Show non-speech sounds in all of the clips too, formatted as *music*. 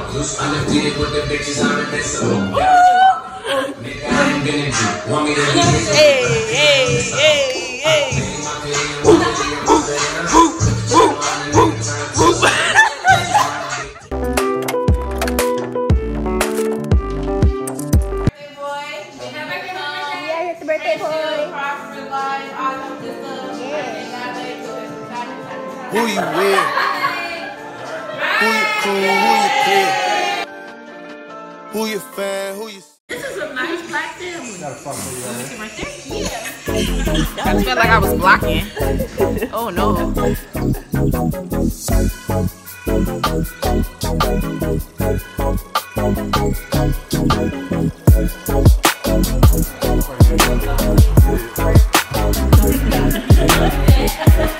Undefeated with the bitches the missile. Nigga, I ain't been in G. Want me to be Hey, hey, hey, hey. Who you with? I felt like I was blocking. *laughs* Oh no. *laughs*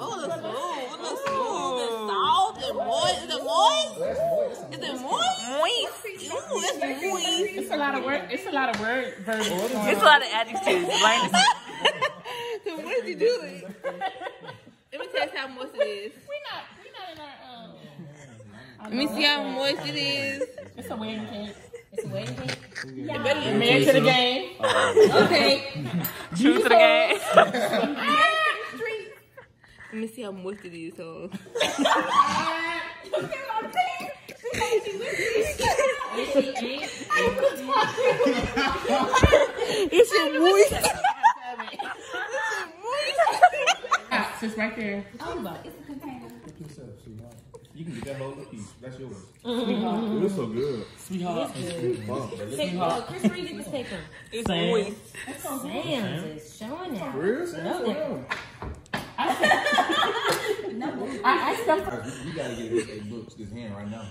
Oh, it looks smooth. It looks smooth and soft and moist. Is it moist? Is it moist? Moist. Ooh, it's moist. It's a lot of work. It's a lot of word verbiage. It's a lot of adjectives. Learn this. so what is he doing? Let me test how moist it is. We not. We not in our. Um, Let me see how moist it is. it's a wedding cake. It's a wedding cake. It better look Man to the game. Okay. true to the game. *laughs* Let me see how moist it is. So. *laughs* *laughs* It's a moist. Ah, It's right there. You can get that whole piece. That's yours. It was so good. Sweetheart. It's Take, uh, Chris Reed, just take them. It's moist. Damn, it's showing now. Real? *laughs* No, I asked them. For, You gotta get this, this books, this hand right now.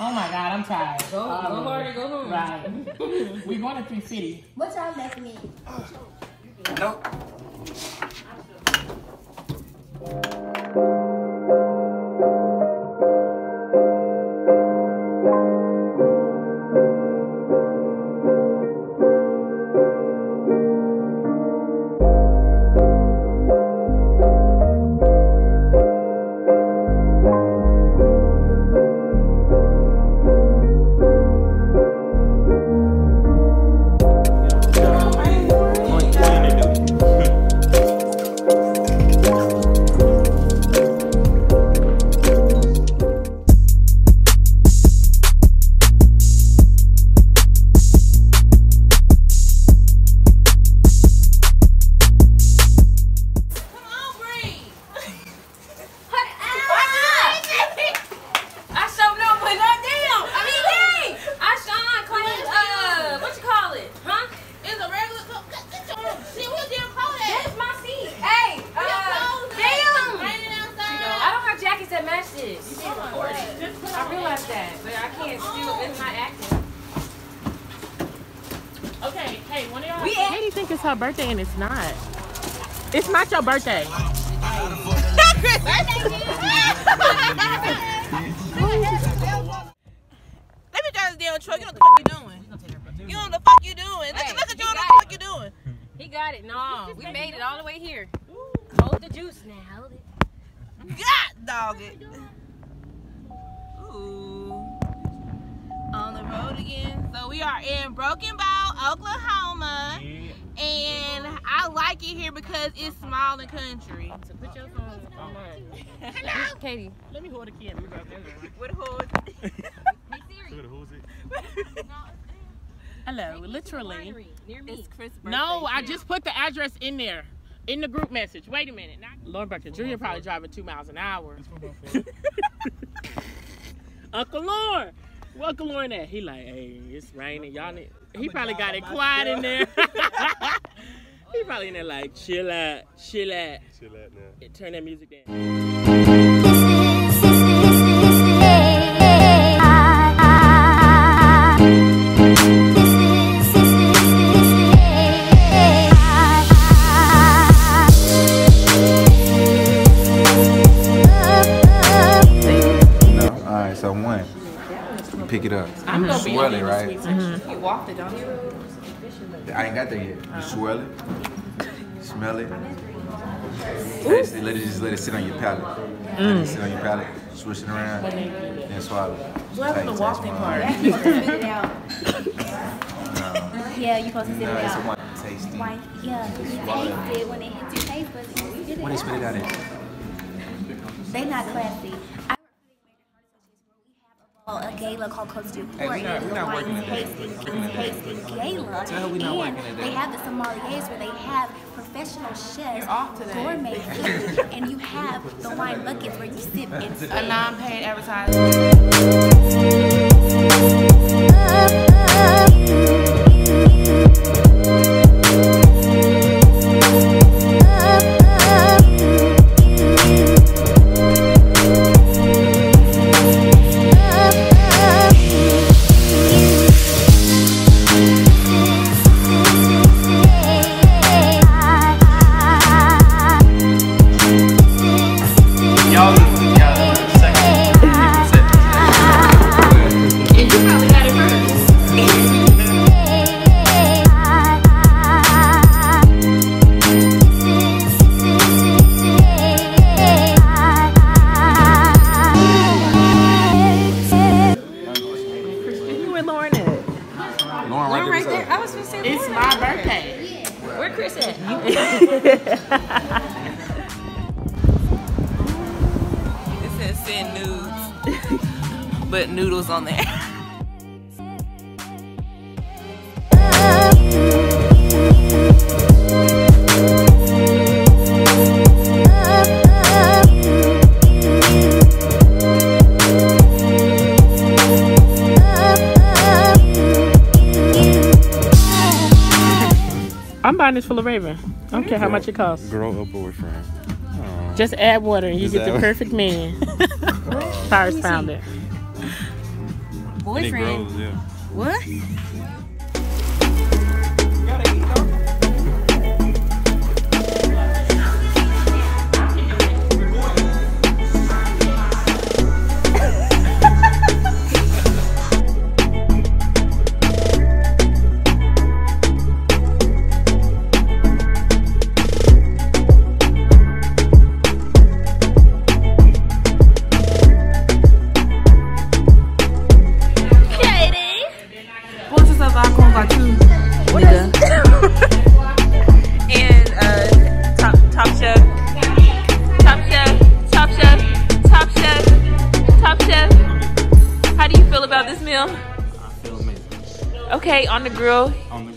oh my God, I'm tired. Go, go hard go home. Right. *laughs* We're going to Three City. What y'all left me? Nope. I can't still. It's not active. Okay, hey, one of y'all. We Katie think it's her birthday and it's not. It's not your birthday. Let me drive this damn truck. You know what the fuck you doing? You know what the fuck you doing? Look, at look at you. What the fuck you doing? He got it. No, we made it all the way here. Hold the juice now. Hold it. God dog it. Ooh. On the road again. So we are in Broken Bow, Oklahoma. And I I like it here because it's small and country. So put your phone on mine. Hello. Katie. Let me hold the camera. What hold? Hello, literally. Near me. No, I just put the address in there. In the group message. Wait a minute. Not Lauren Burton Jr. probably driving two miles an hour. *laughs* Uncle Lauren. Uncle Lauren at? He like, hey, it's raining. Y'all need he probably got it quiet in there. *laughs* *laughs* he probably in there like, chill out, chill out. Chill out now. Turn that music down. The right? sweet section. You walked it, don't you? I ain't got there yet. You oh. swirl it, smell it, taste it, let it just let it sit on your palate. Let it mm. sit on your palate, swish it around, then swallow. What happened to walking part? *laughs* Yeah, you supposed to spit No, it it's a out. one tasty. Why? Yeah, you taste it when it hits your taste buds. You spit it What they out. spit it out in? They not classy. Gala called Hey, Duport. we not- we the not working is today. tasting, Working today. tasting gala. Tell her we not working and today. they have the sommeliers where they have professional chefs, You're off today. gourmet food, *laughs* and you have the wine buckets where you sip and. A non-paid advertisement. My. Where Chris at? It says send nudes, but noodles on there. *laughs* I'm buying this full of Raven. I don't care how much it costs. Grow a boyfriend. Aw. Just add water and you Is get the that- perfect man. *laughs* Tires found it. And it Boyfriend. grows, yeah. What? On the grill. On the,